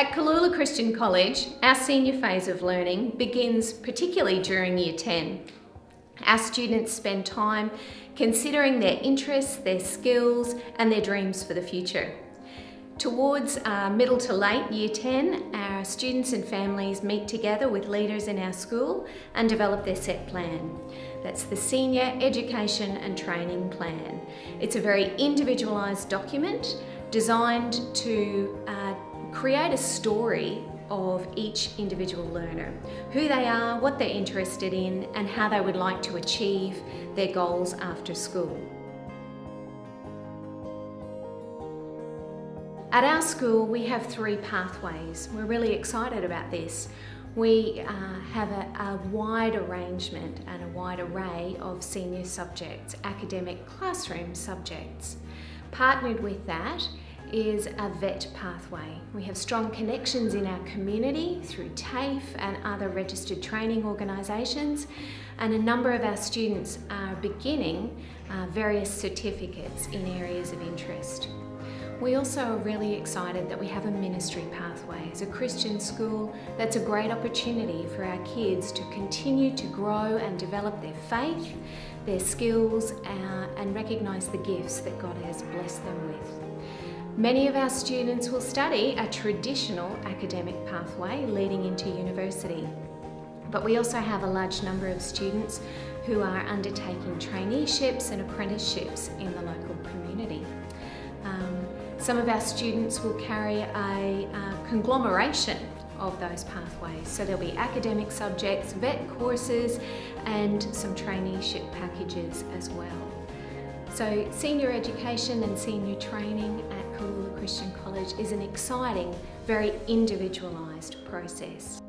At Cooloola Christian College, our senior phase of learning begins particularly during Year 10. Our students spend time considering their interests, their skills and their dreams for the future. Towards uh, middle to late Year 10, our students and families meet together with leaders in our school and develop their SET plan. That's the Senior Education and Training Plan. It's a very individualised document designed to uh, create a story of each individual learner, who they are, what they're interested in, and how they would like to achieve their goals after school. At our school, we have three pathways. We're really excited about this. We uh, have a, a wide arrangement and a wide array of senior subjects, academic classroom subjects. Partnered with that is a VET pathway. We have strong connections in our community through TAFE and other registered training organisations and a number of our students are beginning uh, various certificates in areas of interest. We also are really excited that we have a ministry pathway. As a Christian school, that's a great opportunity for our kids to continue to grow and develop their faith, their skills, uh, and recognise the gifts that God has blessed them with. Many of our students will study a traditional academic pathway leading into university. But we also have a large number of students who are undertaking traineeships and apprenticeships in the local community. Um, some of our students will carry a, a conglomeration of those pathways. So there'll be academic subjects, VET courses and some traineeship packages as well. So senior education and senior training Cooloola Christian College is an exciting, very individualised process.